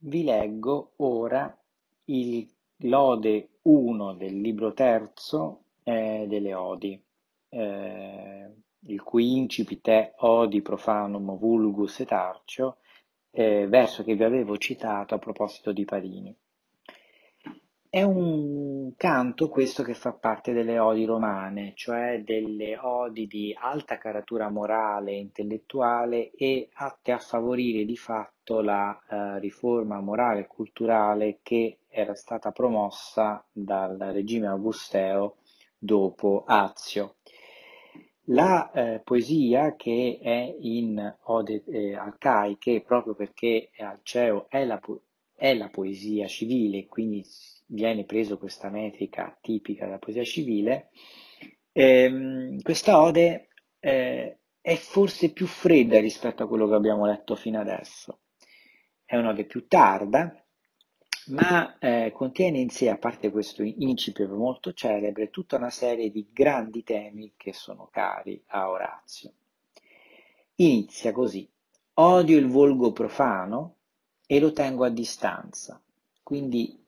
vi leggo ora il lode 1 del libro terzo eh, delle Odi, eh, il cui incipit è Odi profanum vulgus et arcio, eh, verso che vi avevo citato a proposito di Parini. È un canto questo che fa parte delle odi romane, cioè delle odi di alta caratura morale e intellettuale e atte a favorire di fatto la eh, riforma morale e culturale che era stata promossa dal regime augusteo dopo Azio. La eh, poesia che è in ode eh, arcaiche, proprio perché Alceo è la, è la poesia civile, quindi viene preso questa metrica tipica della poesia civile, ehm, questa ode eh, è forse più fredda rispetto a quello che abbiamo letto fino adesso. È un'ode più tarda, ma eh, contiene in sé, a parte questo incipit molto celebre, tutta una serie di grandi temi che sono cari a Orazio. Inizia così. Odio il volgo profano e lo tengo a distanza. Quindi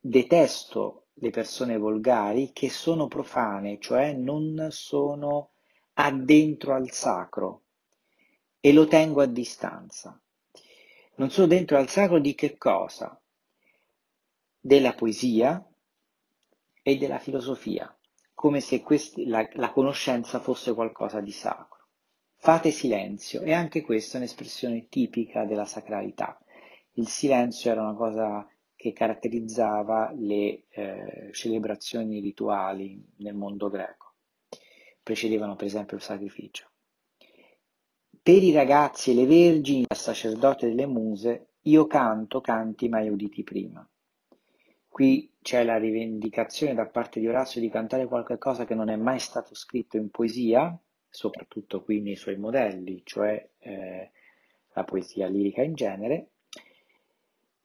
detesto le persone volgari che sono profane, cioè non sono addentro al sacro e lo tengo a distanza. Non sono dentro al sacro di che cosa? Della poesia e della filosofia, come se questi, la, la conoscenza fosse qualcosa di sacro. Fate silenzio, e anche questa è un'espressione tipica della sacralità. Il silenzio era una cosa che caratterizzava le eh, celebrazioni rituali nel mondo greco. Precedevano per esempio il sacrificio. Per i ragazzi e le vergini, al sacerdote delle muse, io canto canti mai uditi prima. Qui c'è la rivendicazione da parte di Orazio di cantare qualcosa che non è mai stato scritto in poesia, soprattutto qui nei suoi modelli, cioè eh, la poesia lirica in genere,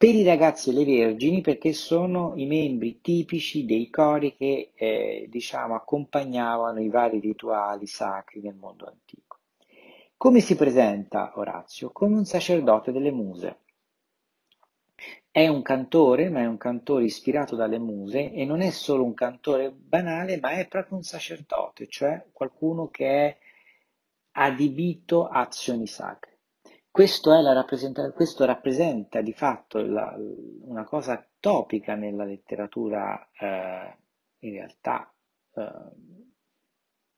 per i ragazzi e le vergini perché sono i membri tipici dei cori che eh, diciamo accompagnavano i vari rituali sacri nel mondo antico. Come si presenta Orazio? Come un sacerdote delle muse. È un cantore, ma è un cantore ispirato dalle muse e non è solo un cantore banale, ma è proprio un sacerdote, cioè qualcuno che è adibito a azioni sacre. Questo, questo rappresenta di fatto la, una cosa topica nella letteratura, eh, in realtà eh,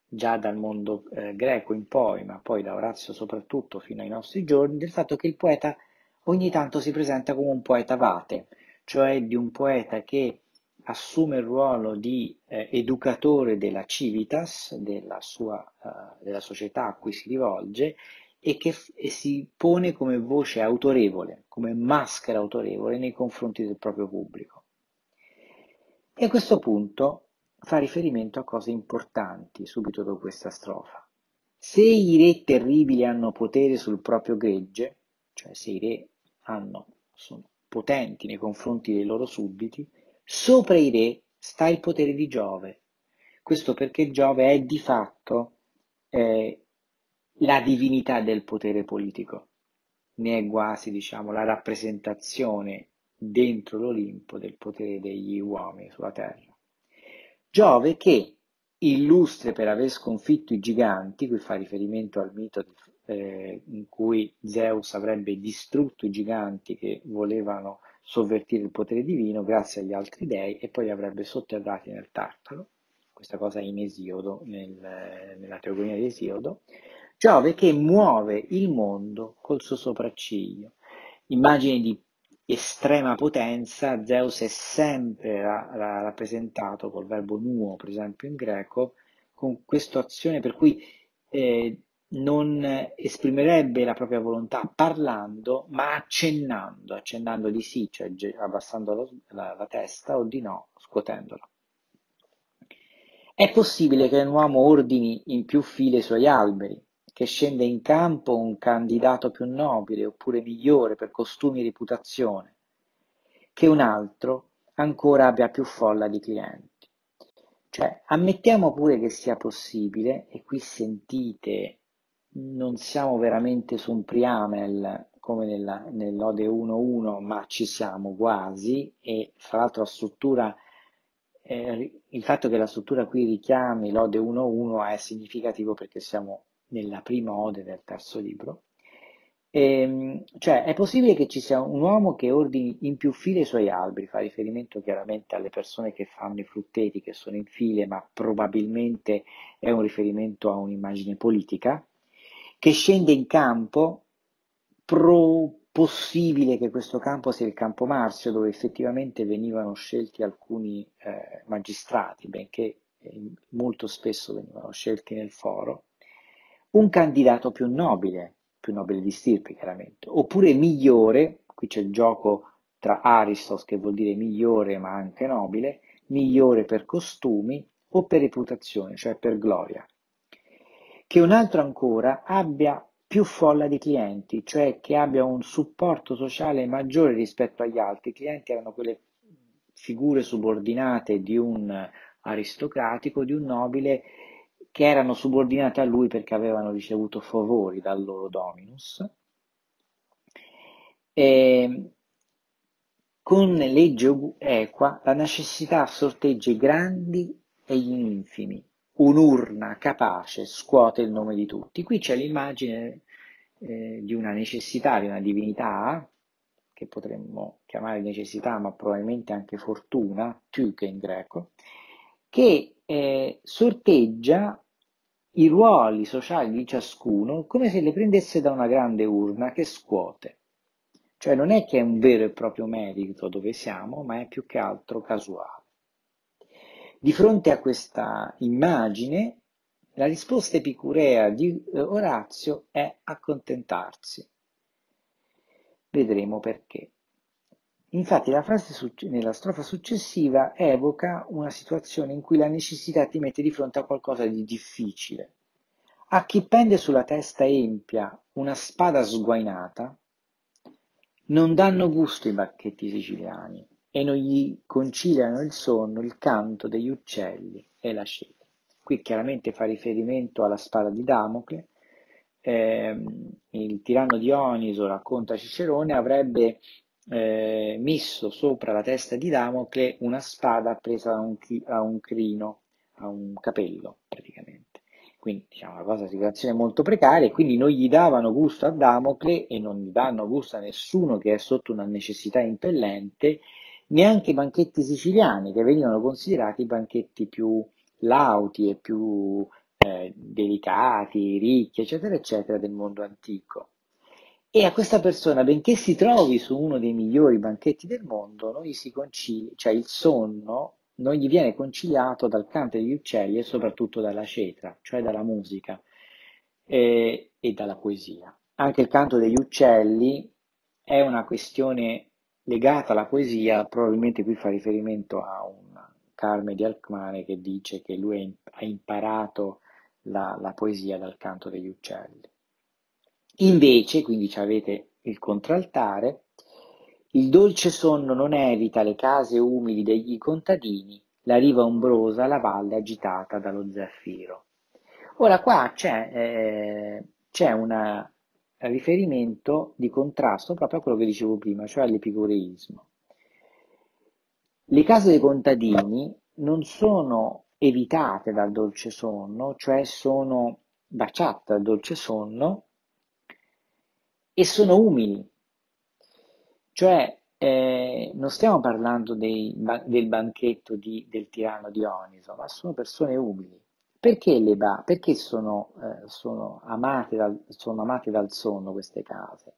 già dal mondo eh, greco in poi, ma poi da Orazio soprattutto fino ai nostri giorni, del fatto che il poeta ogni tanto si presenta come un poeta vate, cioè di un poeta che assume il ruolo di eh, educatore della civitas, della, sua, eh, della società a cui si rivolge, e che e si pone come voce autorevole, come maschera autorevole nei confronti del proprio pubblico. E a questo punto fa riferimento a cose importanti subito dopo questa strofa. Se i re terribili hanno potere sul proprio gregge, cioè se i re hanno, sono potenti nei confronti dei loro sudditi, sopra i re sta il potere di Giove. Questo perché Giove è di fatto eh, la divinità del potere politico, ne è quasi diciamo, la rappresentazione dentro l'Olimpo del potere degli uomini sulla terra. Giove che, illustre per aver sconfitto i giganti, qui fa riferimento al mito eh, in cui Zeus avrebbe distrutto i giganti che volevano sovvertire il potere divino grazie agli altri dei e poi li avrebbe sotterrati nel Tartaro, questa cosa in Esiodo, nel, nella teogonia di Esiodo, Giove che muove il mondo col suo sopracciglio. Immagine di estrema potenza, Zeus è sempre ra- ra- rappresentato col verbo nuo, per esempio in greco, con questa azione per cui eh, non esprimerebbe la propria volontà parlando, ma accennando, accennando di sì, cioè abbassando la, la, la testa, o di no, scuotendola. È possibile che un uomo ordini in più file i suoi alberi, che scende in campo un candidato più nobile oppure migliore per costumi e reputazione, che un altro ancora abbia più folla di clienti. Cioè, ammettiamo pure che sia possibile, e qui sentite, non siamo veramente su un Priamel come nella, nell'Ode 1.1, ma ci siamo quasi, e fra l'altro la struttura, eh, il fatto che la struttura qui richiami l'Ode 1.1 è significativo perché siamo nella prima Ode del terzo libro. E, ehm, cioè, è possibile che ci sia un uomo che ordini in più file i suoi alberi, fa riferimento chiaramente alle persone che fanno i frutteti, che sono in file, ma probabilmente è un riferimento a un'immagine politica, che scende in campo, pro possibile che questo campo sia il campo Marzio, dove effettivamente venivano scelti alcuni eh, magistrati, benché eh, molto spesso venivano scelti nel foro, un candidato più nobile, più nobile di stirpe chiaramente, oppure migliore, qui c'è il gioco tra Aristos che vuol dire migliore ma anche nobile, migliore per costumi o per reputazione, cioè per gloria. Che un altro ancora abbia più folla di clienti, cioè che abbia un supporto sociale maggiore rispetto agli altri. I clienti erano quelle figure subordinate di un aristocratico, di un nobile che erano subordinate a lui perché avevano ricevuto favori dal loro dominus. E con legge equa la necessità sorteggia i grandi e gli infimi, un'urna capace scuote il nome di tutti. Qui c'è l'immagine eh, di una necessità, di una divinità, che potremmo chiamare necessità, ma probabilmente anche fortuna, tyche in greco, che eh, sorteggia i ruoli sociali di ciascuno come se le prendesse da una grande urna che scuote. Cioè non è che è un vero e proprio merito dove siamo, ma è più che altro casuale. Di fronte a questa immagine, la risposta epicurea di eh, Orazio è accontentarsi. Vedremo perché. Infatti la frase nella strofa successiva evoca una situazione in cui la necessità ti mette di fronte a qualcosa di difficile. A chi pende sulla testa empia una spada sguainata, non danno gusto i bacchetti siciliani e non gli conciliano il sonno il canto degli uccelli e la scelta. Qui chiaramente fa riferimento alla spada di Damocle. Eh, il tiranno Dioniso, racconta Cicerone, avrebbe eh, messo sopra la testa di Damocle una spada presa a un, a un crino, a un capello praticamente. Quindi diciamo una cosa, una situazione molto precaria quindi non gli davano gusto a Damocle e non gli danno gusto a nessuno che è sotto una necessità impellente, neanche i banchetti siciliani che venivano considerati i banchetti più lauti e più eh, delicati, ricchi, eccetera, eccetera del mondo antico. E a questa persona, benché si trovi su uno dei migliori banchetti del mondo, non gli si concilia, cioè il sonno non gli viene conciliato dal canto degli uccelli e soprattutto dalla cetra, cioè dalla musica e, e dalla poesia. Anche il canto degli uccelli è una questione legata alla poesia, probabilmente qui fa riferimento a un Carme di Alcmane che dice che lui ha imparato la, la poesia dal canto degli uccelli. Invece, quindi avete il contraltare, il dolce sonno non evita le case umili degli contadini, la riva ombrosa, la valle agitata dallo zeffiro. Ora qua c'è, eh, c'è un riferimento di contrasto proprio a quello che dicevo prima, cioè all'epicureismo. Le case dei contadini non sono evitate dal dolce sonno, cioè sono baciate dal dolce sonno e sono umili, cioè eh, non stiamo parlando dei, del banchetto di, del tiranno Dioniso, ma sono persone umili. Perché, le ba- perché sono, eh, sono, amate dal, sono amate dal sonno queste case?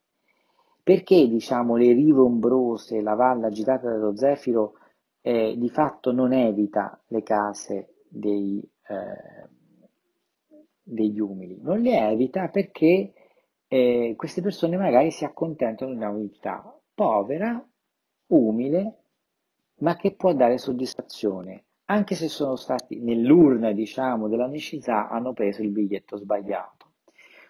Perché diciamo le rive ombrose, la valle agitata dallo zefiro eh, di fatto non evita le case dei, eh, degli umili, non le evita perché eh, queste persone magari si accontentano di una vita povera, umile, ma che può dare soddisfazione, anche se sono stati nell'urna, diciamo, della necessità, hanno preso il biglietto sbagliato.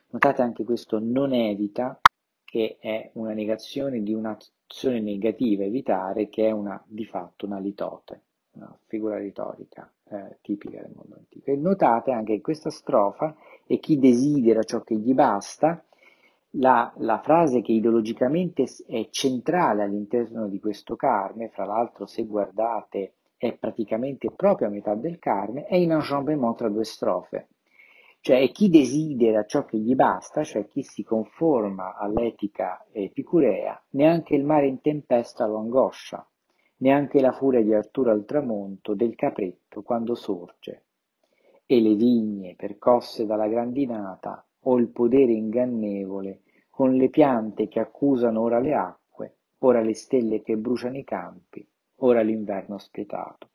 Notate anche questo non evita, che è una negazione di un'azione negativa, evitare, che è una, di fatto una litote, una figura retorica eh, tipica del mondo antico. E notate anche in questa strofa, e chi desidera ciò che gli basta, la, la, frase che ideologicamente è centrale all'interno di questo Carme, fra l'altro se guardate è praticamente proprio a metà del Carme, è in enjambement tra due strofe. Cioè è chi desidera ciò che gli basta, cioè chi si conforma all'etica epicurea, neanche il mare in tempesta lo angoscia, neanche la furia di Arturo al tramonto del capretto quando sorge. E le vigne percosse dalla grandinata o il podere ingannevole, con le piante che accusano ora le acque, ora le stelle che bruciano i campi, ora l'inverno spietato.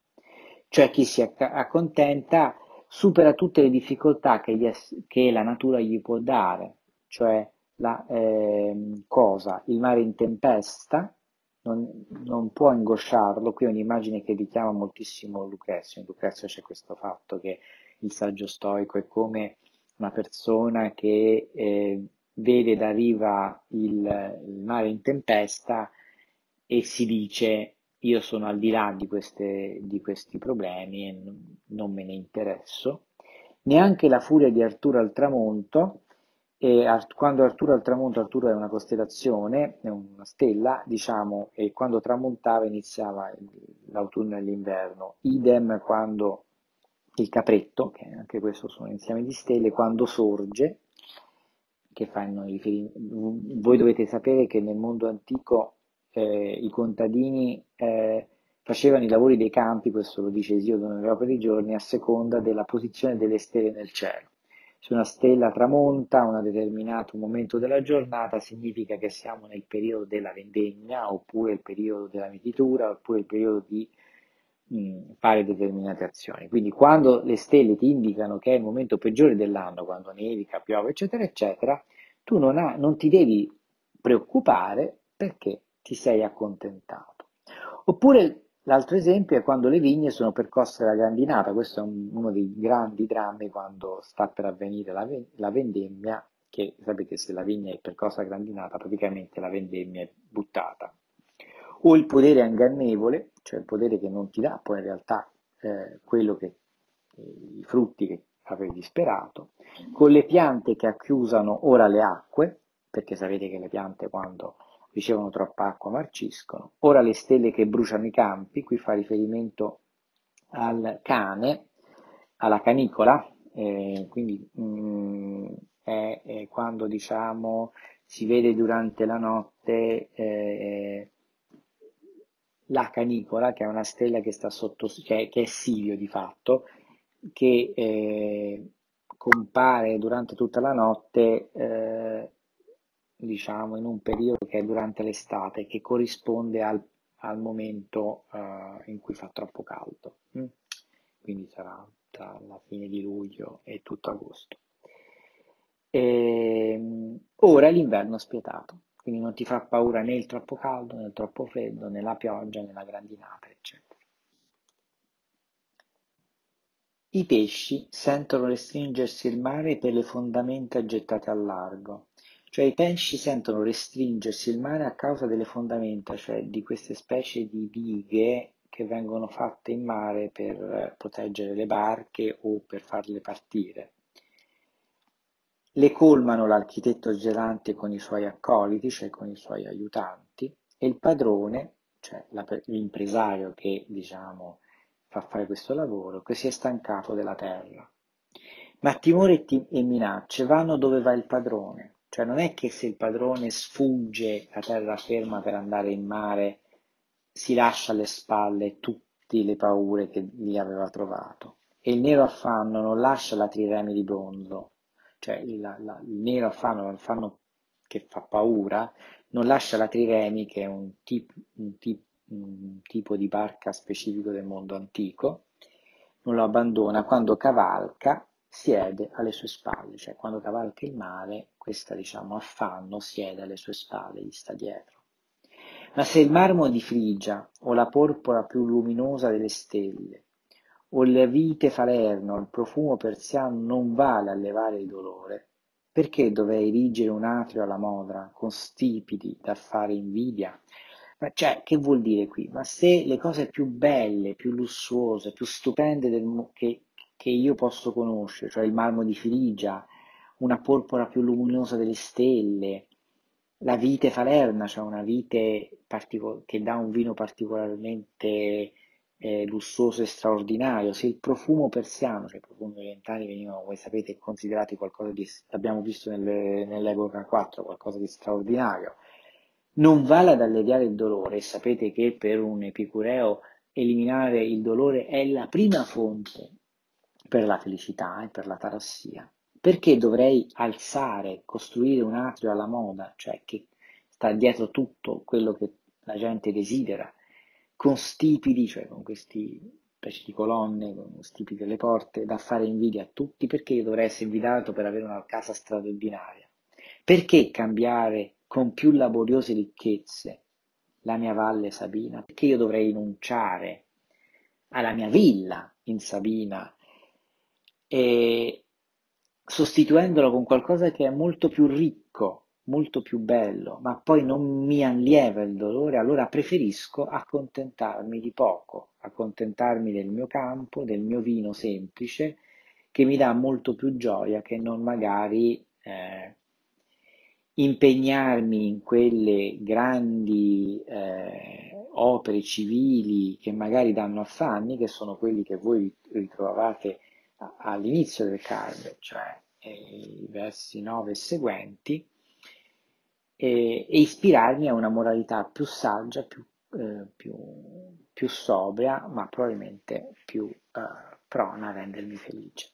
Cioè chi si accontenta supera tutte le difficoltà che, che la natura gli può dare, cioè la eh, cosa, il mare in tempesta, non, non, può ingosciarlo. Qui è un'immagine che richiama moltissimo Lucrezio. In Lucrezio c'è questo fatto che il saggio stoico è come una persona che eh, vede da riva il, il, mare in tempesta e si dice io sono al di là di, queste, di questi problemi e non me ne interesso. Neanche la furia di Arturo al tramonto, e quando Arturo al tramonto, Arturo è una costellazione, è una stella, diciamo, e quando tramontava iniziava l'autunno e l'inverno. Idem quando il capretto, che anche questo sono insieme di stelle, quando sorge, che fanno riferimento. Voi dovete sapere che nel mondo antico eh, i contadini eh, facevano i lavori dei campi, questo lo dice Esiodo nelle opere dei giorni, a seconda della posizione delle stelle nel cielo. Se una stella tramonta a un determinato momento della giornata, significa che siamo nel periodo della vendemmia, oppure il periodo della mietitura, oppure il periodo di fare determinate azioni. Quindi quando le stelle ti indicano che è il momento peggiore dell'anno, quando nevica, piove, eccetera, eccetera, tu non, ha, non ti devi preoccupare perché ti sei accontentato. Oppure l'altro esempio è quando le vigne sono percosse dalla grandinata, questo è un, uno dei grandi drammi quando sta per avvenire la, la vendemmia, che sapete se la vigna è percossa dalla grandinata praticamente la vendemmia è buttata o il potere ingannevole, cioè il potere che non ti dà poi in realtà eh, quello che, eh, i frutti che avevi sperato, con le piante che acchiusano ora le acque, perché sapete che le piante quando ricevono troppa acqua marciscono, ora le stelle che bruciano i campi, qui fa riferimento al cane, alla canicola, eh, quindi mh, mm, è, è, quando diciamo si vede durante la notte eh, la canicola, che è una stella che, sta sotto, che, è, che è Sirio di fatto, che eh, compare durante tutta la notte, eh, diciamo, in un periodo che è durante l'estate, che corrisponde al, al momento eh, in cui fa troppo caldo. Mm? Quindi sarà tra la fine di luglio e tutto agosto. E, ehm, ora l'inverno spietato quindi non ti fa paura né il troppo caldo né il troppo freddo, né la pioggia né la grandinata, eccetera. I pesci sentono restringersi il mare per le fondamenta gettate al largo, cioè i pesci sentono restringersi il mare a causa delle fondamenta, cioè di queste specie di dighe che vengono fatte in mare per proteggere le barche o per farle partire. Le colmano l'architetto gelante con i suoi accoliti, cioè con i suoi aiutanti, e il padrone, cioè l'impresario che diciamo fa fare questo lavoro, che si è stancato della terra. Ma timore e minacce vanno dove va il padrone, cioè non è che se il padrone sfugge la terraferma per andare in mare, si lascia alle spalle tutte le paure che gli aveva trovato. E il nero affanno non lascia la triremi di bronzo, cioè il, la, il nero affanno, l'affanno che fa paura, non lascia la triremi, che è un, tip, un, tip, un tipo di barca specifico del mondo antico, non lo abbandona, quando cavalca siede alle sue spalle, cioè quando cavalca il mare, questo diciamo affanno siede alle sue spalle, gli sta dietro. Ma se il marmo di Frigia o la porpora più luminosa delle stelle o il vite falerno, il profumo persiano non vale a levare il dolore, perché dovei erigere un atrio alla modra con stipiti da fare invidia? Ma cioè, che vuol dire qui? Ma se le cose più belle, più lussuose, più stupende del, che, che io posso conoscere, cioè il marmo di Frigia una porpora più luminosa delle stelle, la vite falerna, cioè una vite partico- che dà un vino particolarmente eh, lussuoso e straordinario, se il profumo persiano, cioè i profumi orientali venivano, come sapete, considerati qualcosa di, l'abbiamo visto nelle, nell'epoca 4, qualcosa di straordinario, non vale ad alleviare il dolore, sapete che per un epicureo eliminare il dolore è la prima fonte per la felicità e per la tarassia. Perché dovrei alzare, costruire un atrio alla moda, cioè che sta dietro tutto quello che la gente desidera, con stipidi, cioè con questi specie di colonne, con stipidi alle porte, da fare invidia a tutti, perché io dovrei essere invidiato per avere una casa straordinaria? Perché cambiare con più laboriose ricchezze la mia valle Sabina? Perché io dovrei rinunciare alla mia villa in Sabina e sostituendolo con qualcosa che è molto più ricco, molto più bello, ma poi non mi allieva il dolore, allora preferisco accontentarmi di poco, accontentarmi del mio campo, del mio vino semplice, che mi dà molto più gioia che non magari eh, impegnarmi in quelle grandi eh, opere civili che magari danno affanni, che sono quelli che voi ritrovate all'inizio del Carve, cioè eh, i versi 9 e seguenti, e, e, ispirarmi a una moralità più saggia, più, eh, più, più sobria, ma probabilmente più eh, prona a rendermi felice.